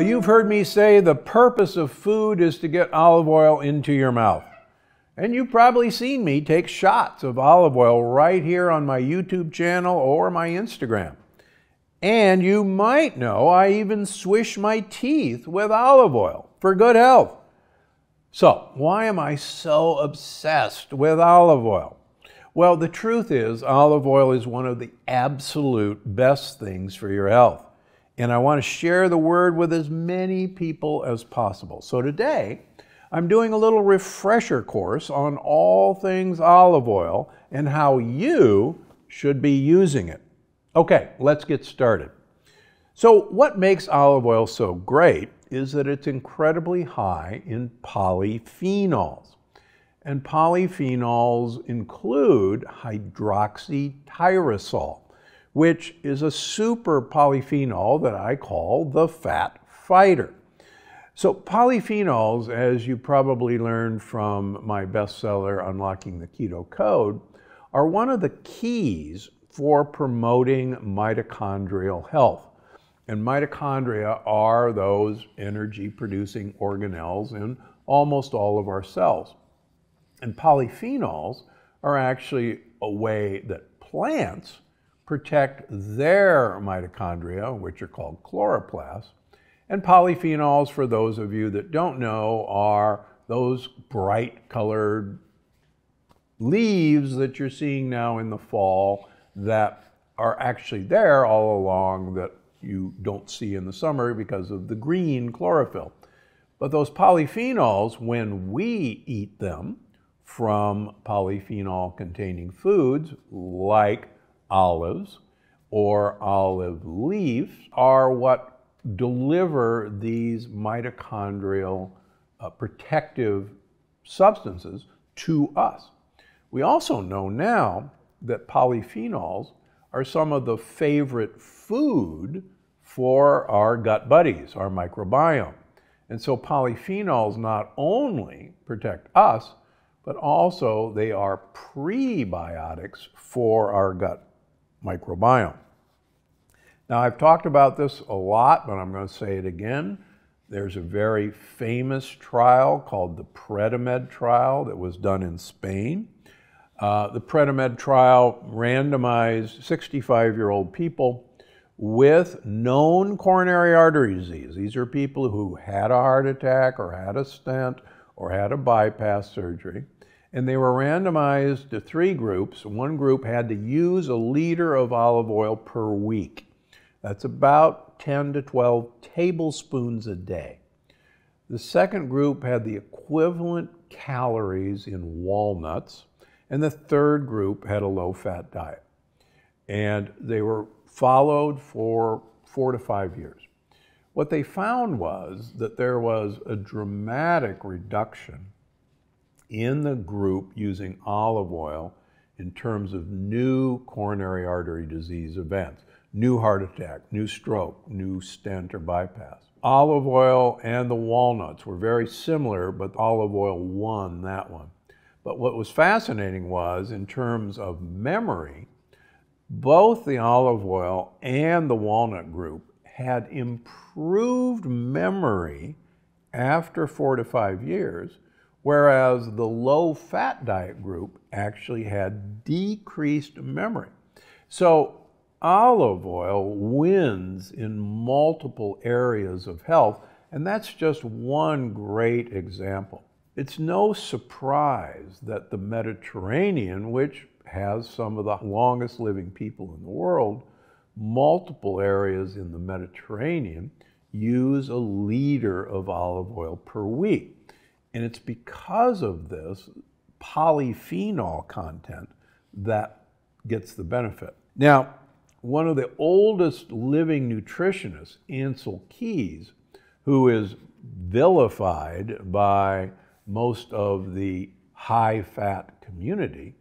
You've heard me say the purpose of food is to get olive oil into your mouth. And you've probably seen me take shots of olive oil right here on my YouTube channel or my Instagram. And you might know I even swish my teeth with olive oil for good health. So, why am I so obsessed with olive oil? Well, the truth is, olive oil is one of the absolute best things for your health. And I want to share the word with as many people as possible. So today, I'm doing a little refresher course on all things olive oil and how you should be using it. Okay, let's get started. So, what makes olive oil so great is that it's incredibly high in polyphenols. And polyphenols include hydroxytyrosol, which is a super polyphenol that I call the fat fighter. So, polyphenols, as you probably learned from my bestseller, Unlocking the Keto Code, are one of the keys for promoting mitochondrial health. And mitochondria are those energy producing organelles in almost all of our cells. And polyphenols are actually a way that plants protect their mitochondria, which are called chloroplasts. And polyphenols, for those of you that don't know, are those bright colored leaves that you're seeing now in the fall that are actually there all along that you don't see in the summer because of the green chlorophyll. But those polyphenols, when we eat them, from polyphenol containing foods like olives or olive leaves are what deliver these mitochondrial uh, protective substances to us. We also know now that polyphenols are some of the favorite food for our gut buddies, our microbiome. And so polyphenols not only protect us, but also they are prebiotics for our gut microbiome. Now, I've talked about this a lot, but I'm going to say it again. There's a very famous trial called the Predimed trial that was done in Spain. Uh, the Predimed trial randomized 65 year old people with known coronary artery disease. These are people who had a heart attack or had a stent or had a bypass surgery. And they were randomized to three groups. One group had to use a liter of olive oil per week. That's about 10 to 12 tablespoons a day. The second group had the equivalent calories in walnuts. And the third group had a low fat diet. And they were followed for four to five years. What they found was that there was a dramatic reduction in the group using olive oil in terms of new coronary artery disease events, new heart attack, new stroke, new stent or bypass. Olive oil and the walnuts were very similar, but olive oil won that one. But what was fascinating was, in terms of memory, both the olive oil and the walnut group had improved memory after four to five years, whereas the low fat diet group actually had decreased memory. So olive oil wins in multiple areas of health, and that's just one great example. It's no surprise that the Mediterranean, which has some of the longest living people in the world, multiple areas in the Mediterranean use a liter of olive oil per week. And it's because of this polyphenol content that gets the benefit. Now, one of the oldest living nutritionists, Ancel Keys, who is vilified by most of the high fat community,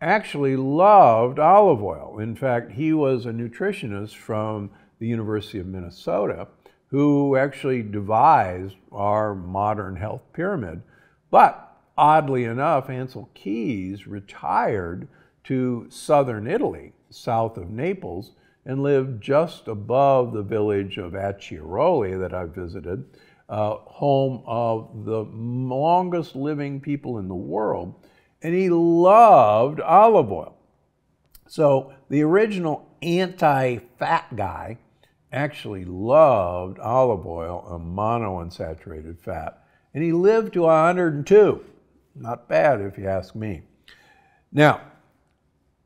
actually loved olive oil. In fact, he was a nutritionist from the University of Minnesota who actually devised our modern health pyramid. But oddly enough, Ancel Keys retired to southern Italy, south of Naples, and lived just above the village of Acciaroli that I visited, uh, home of the longest living people in the world, and he loved olive oil. So the original anti fat guy actually loved olive oil, a monounsaturated fat, and he lived to 102. Not bad if you ask me. Now,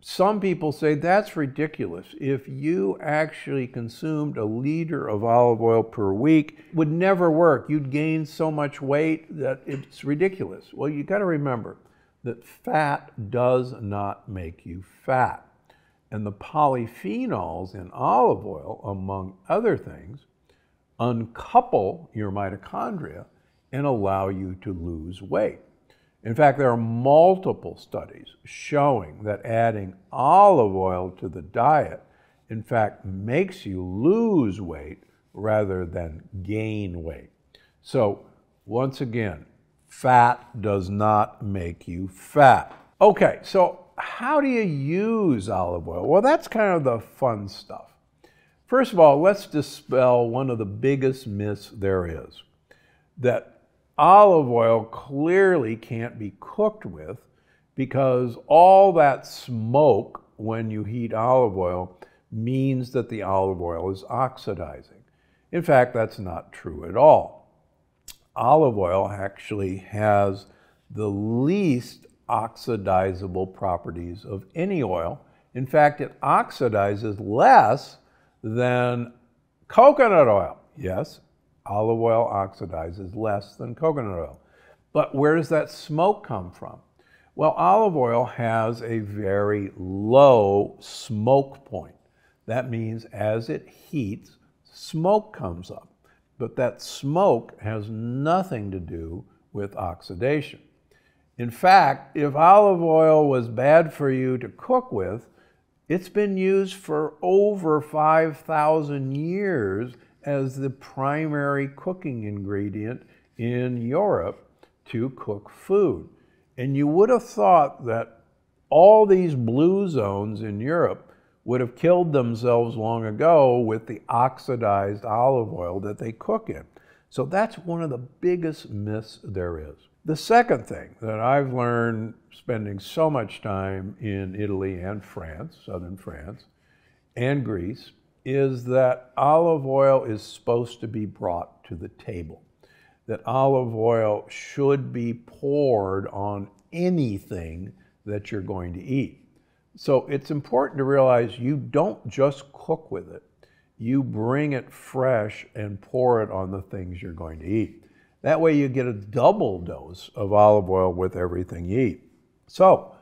some people say that's ridiculous. If you actually consumed a liter of olive oil per week, would never work. You'd gain so much weight that it's ridiculous. Well, you got to remember that fat does not make you fat. And the polyphenols in olive oil, among other things, uncouple your mitochondria and allow you to lose weight. In fact, there are multiple studies showing that adding olive oil to the diet, in fact, makes you lose weight rather than gain weight. So, once again, fat does not make you fat. Okay, so how do you use olive oil? Well, that's kind of the fun stuff. First of all, let's dispel one of the biggest myths there is that olive oil clearly can't be cooked with because all that smoke when you heat olive oil means that the olive oil is oxidizing. In fact, that's not true at all. Olive oil actually has the least oxidizable properties of any oil. In fact, it oxidizes less than coconut oil. Yes, olive oil oxidizes less than coconut oil. But where does that smoke come from? Well, olive oil has a very low smoke point. That means as it heats, smoke comes up. But that smoke has nothing to do with oxidation. In fact, if olive oil was bad for you to cook with, it's been used for over 5,000 years as the primary cooking ingredient in Europe to cook food. And you would have thought that all these blue zones in Europe would have killed themselves long ago with the oxidized olive oil that they cook in. So that's one of the biggest myths there is. The second thing that I've learned spending so much time in Italy and France, southern France, and Greece, is that olive oil is supposed to be brought to the table. That olive oil should be poured on anything that you're going to eat. So it's important to realize you don't just cook with it, you bring it fresh and pour it on the things you're going to eat. That way you get a double dose of olive oil with everything you eat. So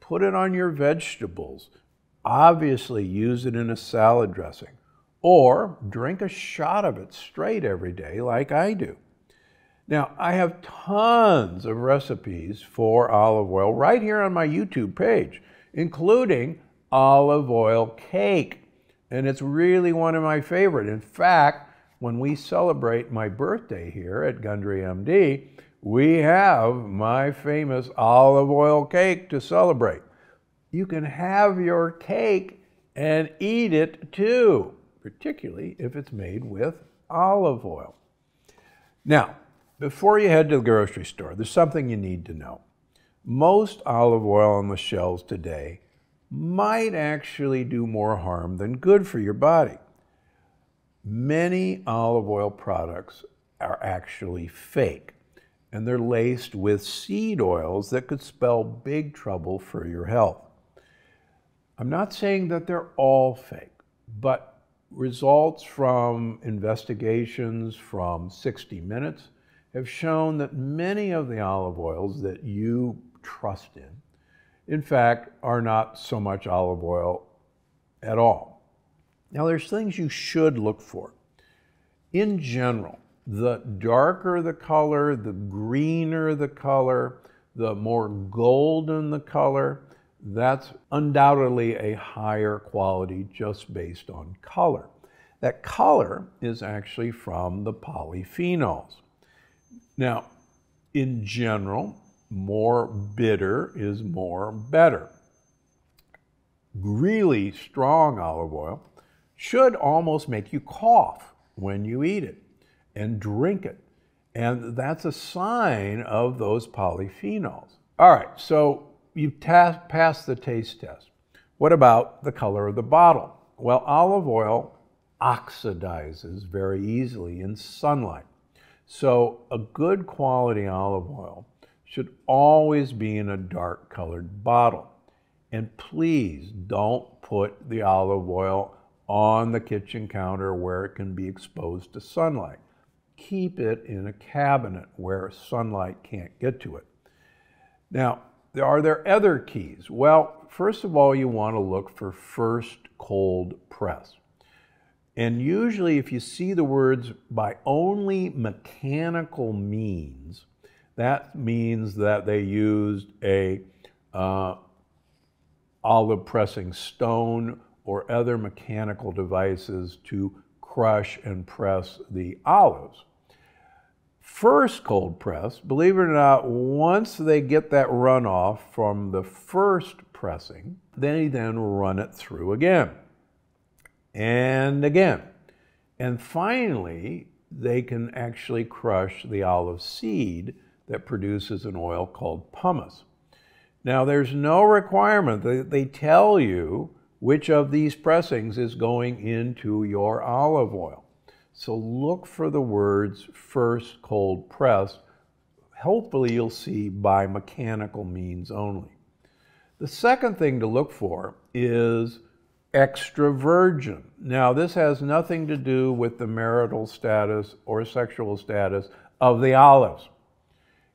put it on your vegetables obviously use it in a salad dressing, or drink a shot of it straight every day, like I do. Now, I have tons of recipes for olive oil right here on my YouTube page, including olive oil cake. And it's really one of my favorite. In fact, when we celebrate my birthday here at Gundry MD, we have my famous olive oil cake to celebrate you can have your cake and eat it too, particularly if it's made with olive oil. Now, before you head to the grocery store, there's something you need to know. Most olive oil on the shelves today might actually do more harm than good for your body. Many olive oil products are actually fake, and they're laced with seed oils that could spell big trouble for your health. I'm not saying that they're all fake, but results from investigations from 60 Minutes have shown that many of the olive oils that you trust in, in fact, are not so much olive oil at all. Now, there's things you should look for. In general, the darker the color, the greener the color, the more golden the color, that's undoubtedly a higher quality just based on color. That color is actually from the polyphenols. Now, in general, more bitter is more better. Really strong olive oil should almost make you cough when you eat it and drink it. And that's a sign of those polyphenols. All right, so you've passed the taste test. What about the color of the bottle? Well, olive oil oxidizes very easily in sunlight. So a good quality olive oil should always be in a dark colored bottle. And please don't put the olive oil on the kitchen counter where it can be exposed to sunlight. Keep it in a cabinet where sunlight can't get to it. Now, are there other keys? Well, first of all, you want to look for first cold press. And usually, if you see the words by only mechanical means, that means that they used a uh, olive pressing stone or other mechanical devices to crush and press the olives. First cold press, believe it or not, once they get that runoff from the first pressing, they then run it through again and again. And finally, they can actually crush the olive seed that produces an oil called pomace. Now, there's no requirement that they tell you which of these pressings is going into your olive oil. So look for the words first cold press. Hopefully, you'll see by mechanical means only. The second thing to look for is extra virgin. Now, this has nothing to do with the marital status or sexual status of the olives.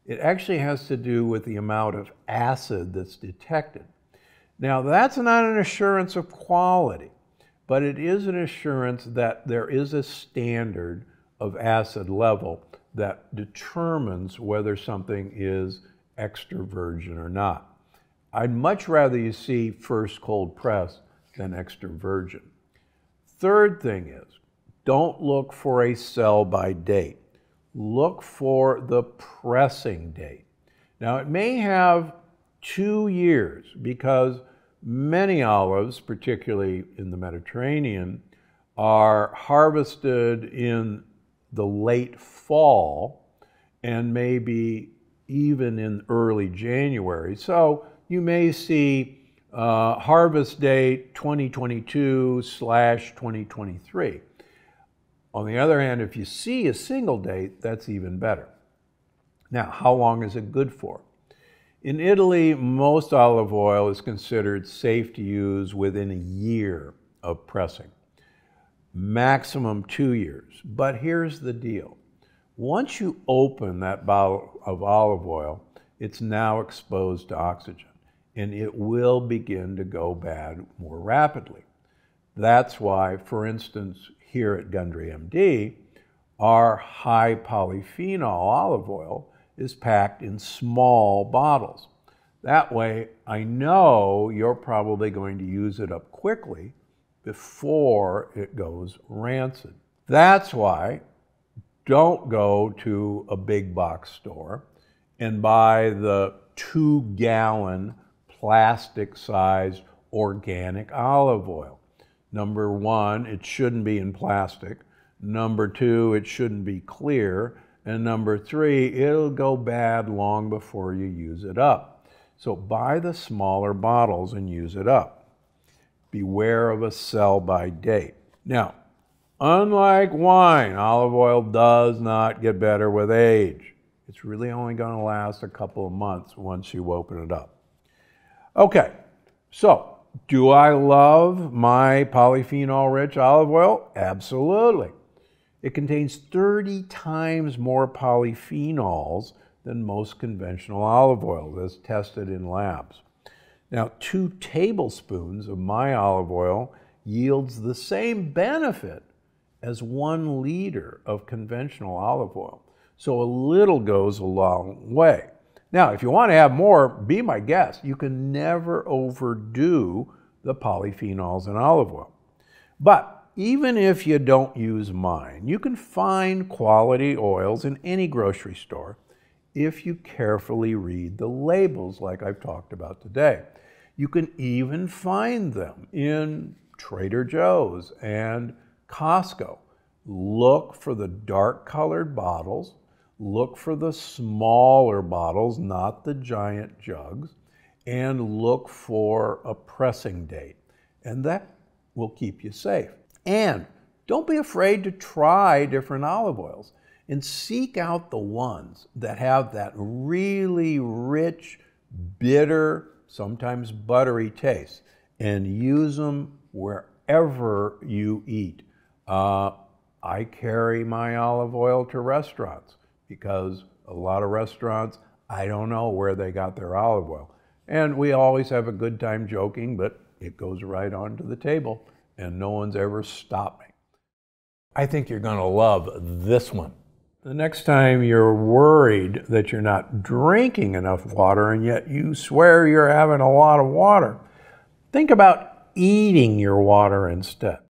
It actually has to do with the amount of acid that's detected. Now, that's not an assurance of quality, but it is an assurance that there is a standard of acid level that determines whether something is extra virgin or not. I'd much rather you see first cold press than extra virgin. Third thing is, don't look for a sell by date look for the pressing date. Now, it may have two years because many olives, particularly in the Mediterranean, are harvested in the late fall and maybe even in early January. So you may see uh, harvest date 2022 slash 2023. On the other hand, if you see a single date, that's even better. Now, how long is it good for? In Italy, most olive oil is considered safe to use within a year of pressing, maximum two years. But here's the deal. Once you open that bottle of olive oil, it's now exposed to oxygen and it will begin to go bad more rapidly. That's why, for instance, here at Gundry MD, our high polyphenol olive oil is packed in small bottles. That way, I know you're probably going to use it up quickly before it goes rancid. That's why don't go to a big box store and buy the two gallon plastic sized organic olive oil. Number one, it shouldn't be in plastic. Number two, it shouldn't be clear. And number three, it'll go bad long before you use it up. So buy the smaller bottles and use it up. Beware of a sell by date. Now, unlike wine, olive oil does not get better with age. It's really only going to last a couple of months once you open it up. Okay, so do I love my polyphenol rich olive oil? Absolutely. It contains 30 times more polyphenols than most conventional olive oil as tested in labs. Now, two tablespoons of my olive oil yields the same benefit as one liter of conventional olive oil. So a little goes a long way. Now, if you want to have more, be my guest. You can never overdo the polyphenols in olive oil. But even if you don't use mine, you can find quality oils in any grocery store if you carefully read the labels like I've talked about today. You can even find them in Trader Joe's and Costco. Look for the dark colored bottles. Look for the smaller bottles, not the giant jugs. And look for a pressing date. And that will keep you safe. And don't be afraid to try different olive oils and seek out the ones that have that really rich, bitter, sometimes buttery taste and use them wherever you eat. Uh, I carry my olive oil to restaurants because a lot of restaurants, I don't know where they got their olive oil. And we always have a good time joking, but it goes right onto the table and no one's ever stopped me. I think you're going to love this one. The next time you're worried that you're not drinking enough water and yet you swear you're having a lot of water, think about eating your water instead.